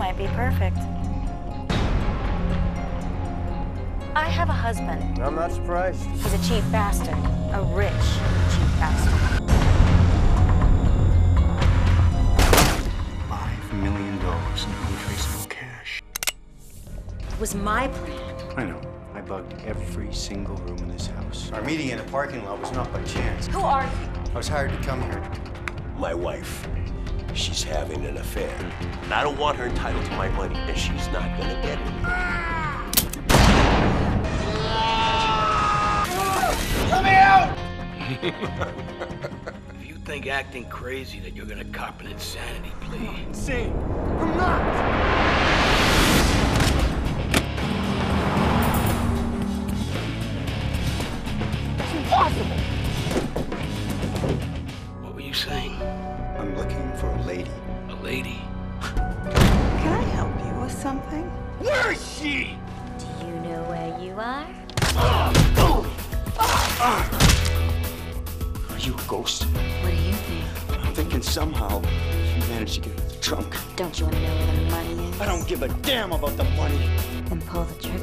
might be perfect. I have a husband. I'm not surprised. He's a cheap bastard. A rich, cheap bastard. Five million dollars in untraceable cash. It was my plan. I know. I bugged every single room in this house. Our meeting in a parking lot was not by chance. Who are you? I was hired to come here. My wife. She's having an affair. And I don't want her entitled to my money, and she's not gonna get it. Let me out! If you think acting crazy that you're gonna cop an insanity plea, See, I'm not. Saying? I'm looking for a lady. A lady? Can I help you with something? Where is she? Do you know where you are? Are you a ghost? What do you think? I'm thinking somehow you managed to get out of the trunk. Don't you want to know where the money is? I don't give a damn about the money. Then pull the trigger.